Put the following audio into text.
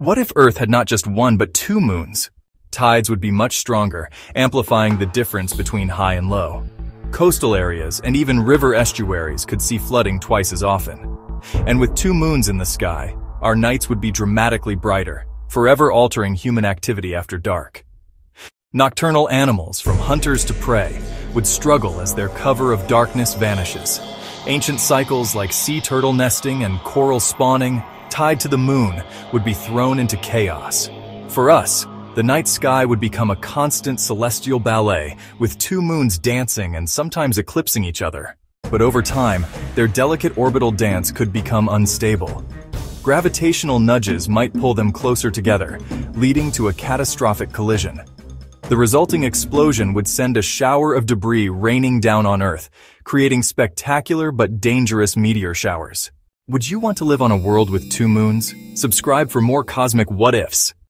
What if Earth had not just one but two moons? Tides would be much stronger, amplifying the difference between high and low. Coastal areas and even river estuaries could see flooding twice as often. And with two moons in the sky, our nights would be dramatically brighter, forever altering human activity after dark. Nocturnal animals, from hunters to prey, would struggle as their cover of darkness vanishes. Ancient cycles like sea turtle nesting and coral spawning, tied to the moon, would be thrown into chaos. For us, the night sky would become a constant celestial ballet, with two moons dancing and sometimes eclipsing each other. But over time, their delicate orbital dance could become unstable. Gravitational nudges might pull them closer together, leading to a catastrophic collision. The resulting explosion would send a shower of debris raining down on Earth, creating spectacular but dangerous meteor showers. Would you want to live on a world with two moons? Subscribe for more cosmic what-ifs.